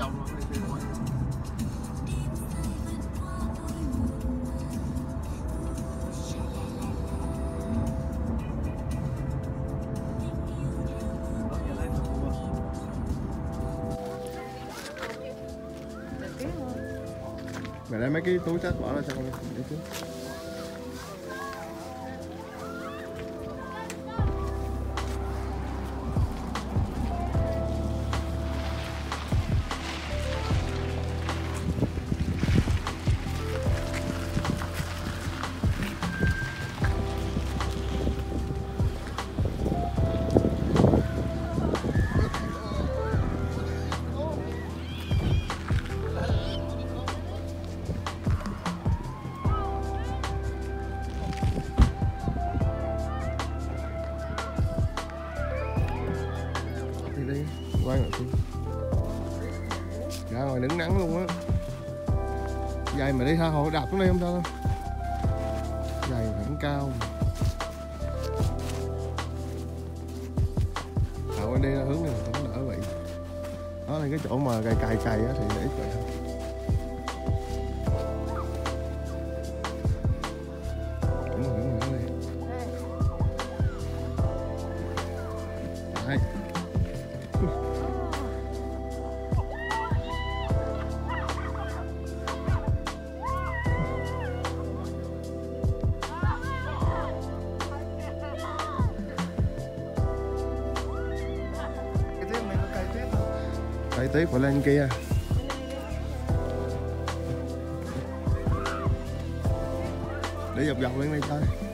trong luôn, đi đi ngoài mẹ lấy mấy cái túi sách bỏ ra sao con để xuống ngồi đạp xuống đây không sao đâu giày vẫn cao Thảo đi hướng này cũng đỡ vậy đó là cái chỗ mà cày cày cày thì để ít vậy thôi kia Đi dọc dọc lên đây coi.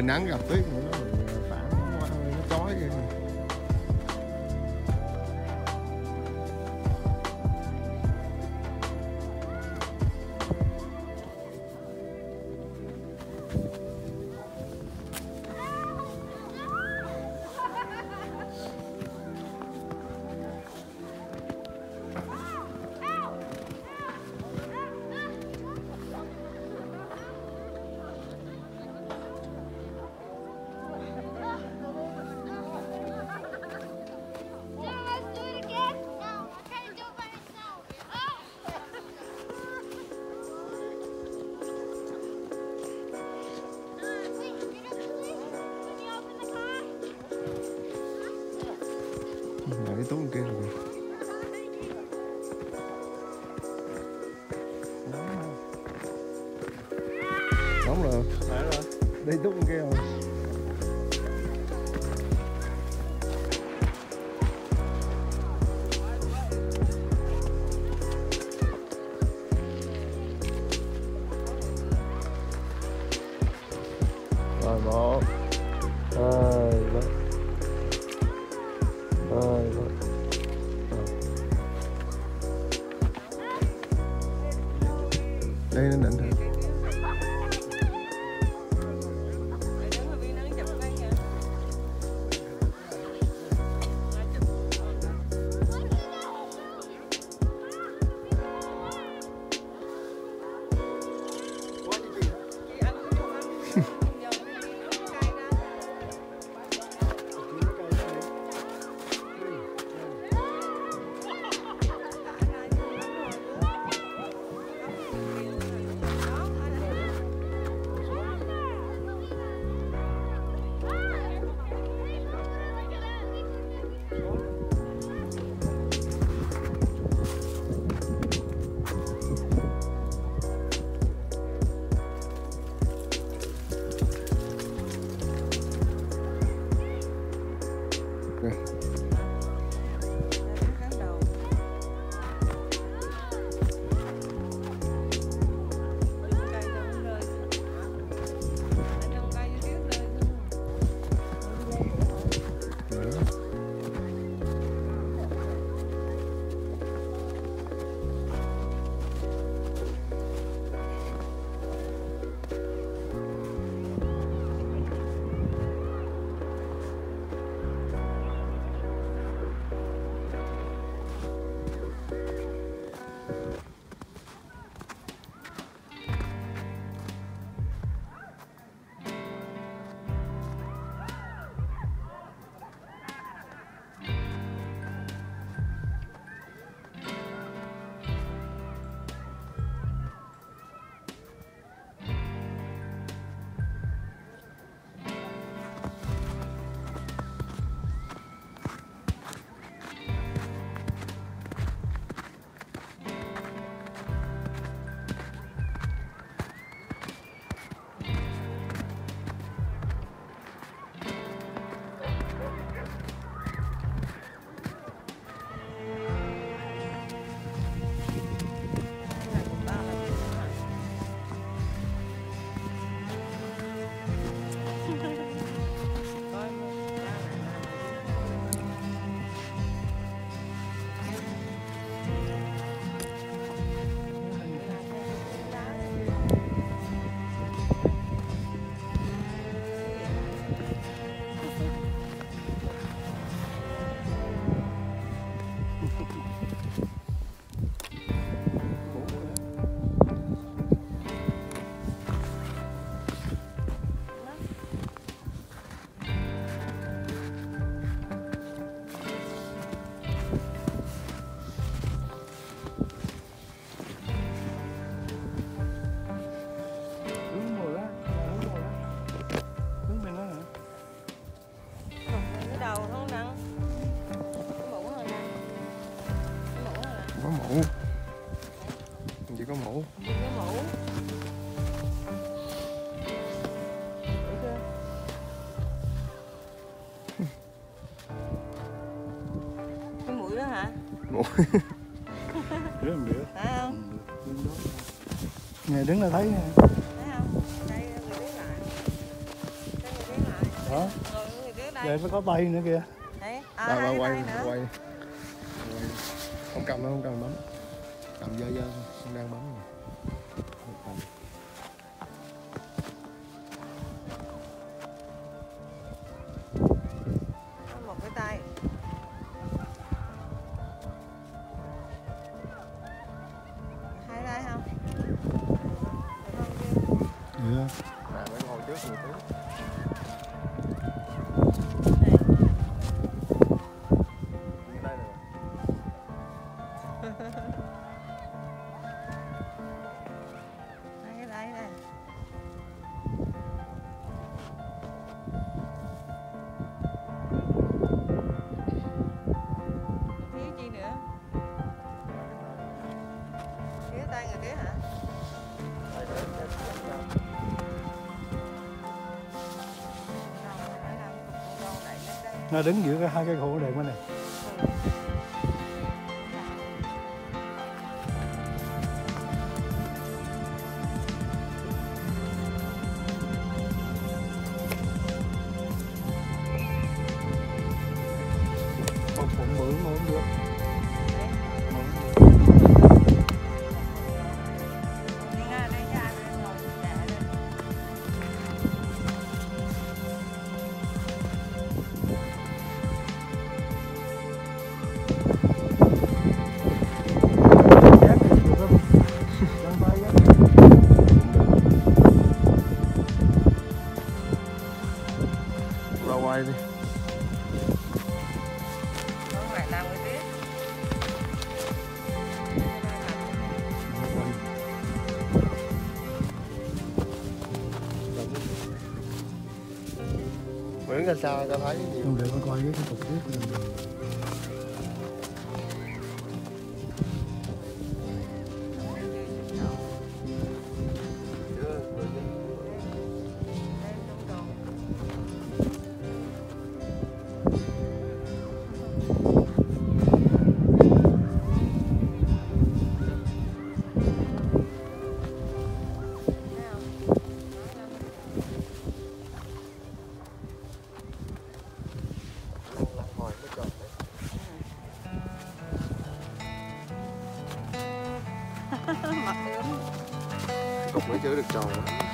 Trời nắng gặp tuyết Túi kia rồi Nóng rồi. Phải rồi. Đi túi Đây nó định thôi ngủ Rửa không đứng là thấy nè. Thấy không? Đây người biết lại. Đây người biết lại. Đó. Người đây. Vậy phải có bay nữa kìa. Đấy. À, quay hai quay quay tay nữa. quay quay không cầm đâu không cầm bấm cầm dơ dơ không đang bấm rồi. Nó đứng giữa cái hai cái khổ đẹp quá này. Một phụng không được. Nguyễn ra sao ta thấy. Nhiều Không để con coi cái cục tiếp 我觉得有点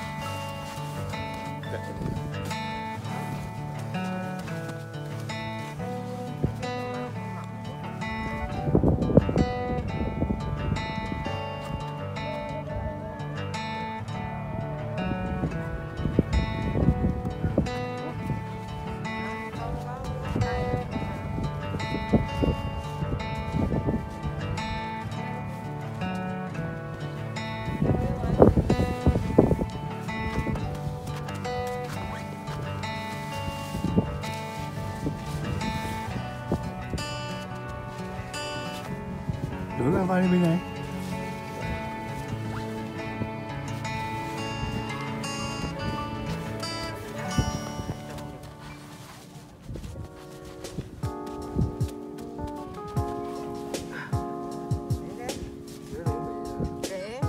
qua cái đi bên này. Để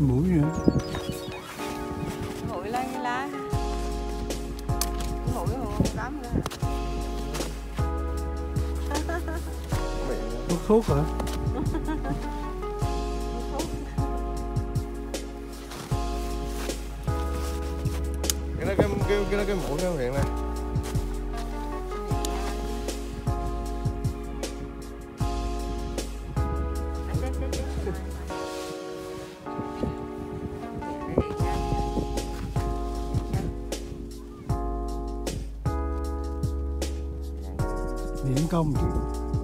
Mũi nữa. Mũi lên cái lá. Mũi không cắm nữa. Thuốc thuốc hả? cái đó cái cái cái đó cái mũi cái miệng này 年경 입.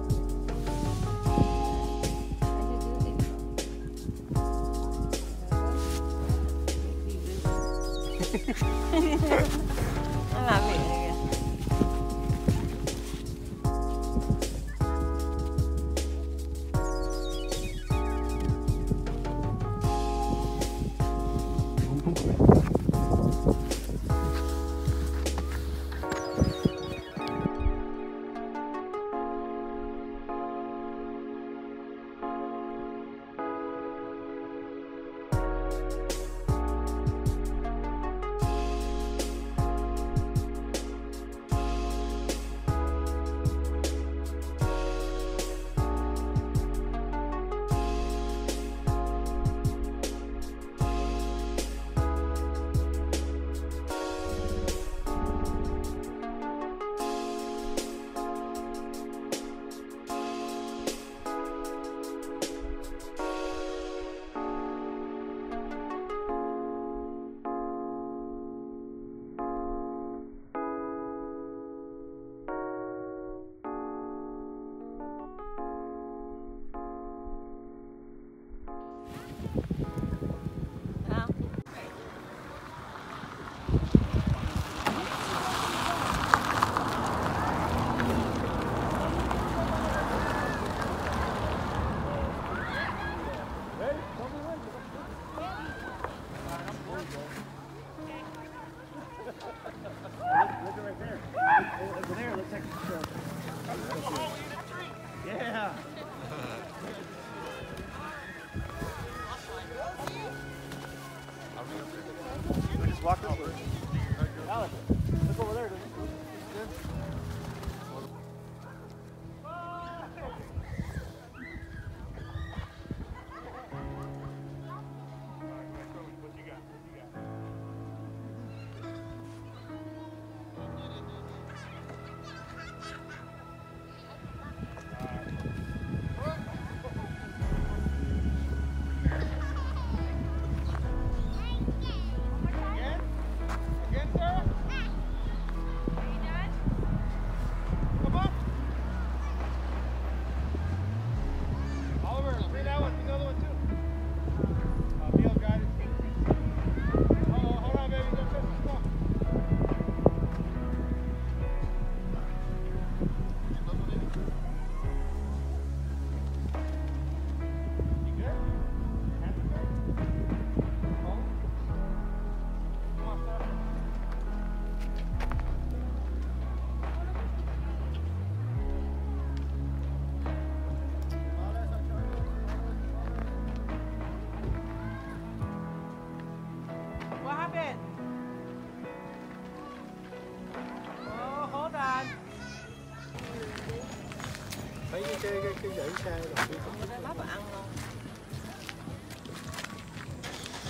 Cái cái cái, dãy xe rồi. Vào ăn luôn.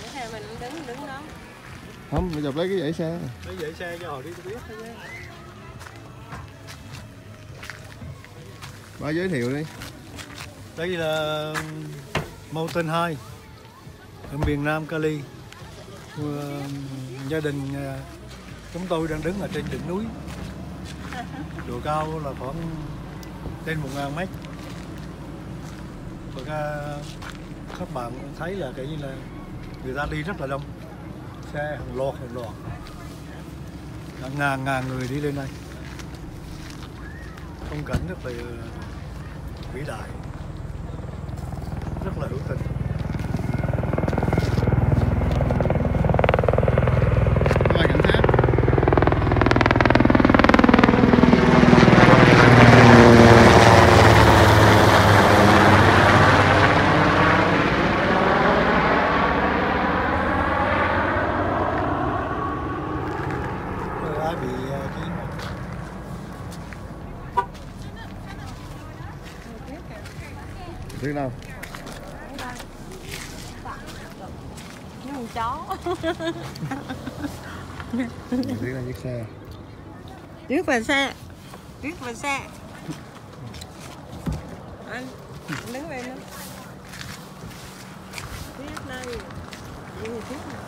Để theo mình đứng đứng đó. không mình chụp lấy cái dãy xe Thấy dãy xe cho họ đi biết thôi nhé. ba giới thiệu đi Đây là Mountain High ở miền Nam Cali. Ờ, gia đình ờ, chúng tôi đang đứng ở trên đỉnh núi. Độ cao là khoảng trên 1.000 mét. Và các, các bạn thấy là cái như là người ta đi rất là đông. Xe hàng loạt hàng loạt. Cả ngàn ngàn người đi lên đây. Phong cảnh rất là vĩ đại rất là hữu tình Đó là cảnh sát Rồi ai bị uh, cái biết đâu Như con chó. là chiếc xe Trước là xe. Trước là xe. Anh, đứng lên đó. Tiếp đây. Đi này.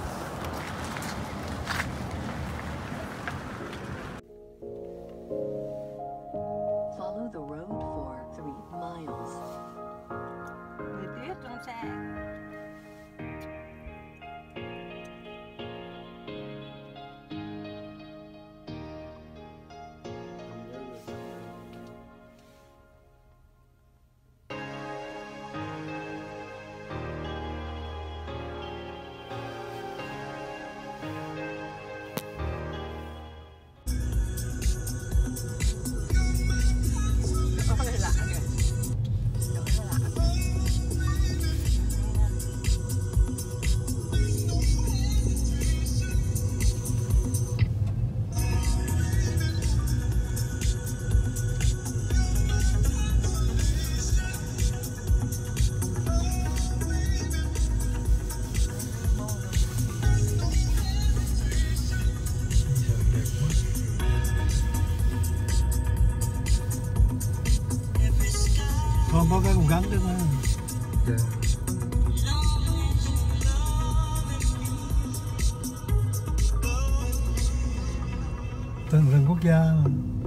Tên rừng quốc gia mà.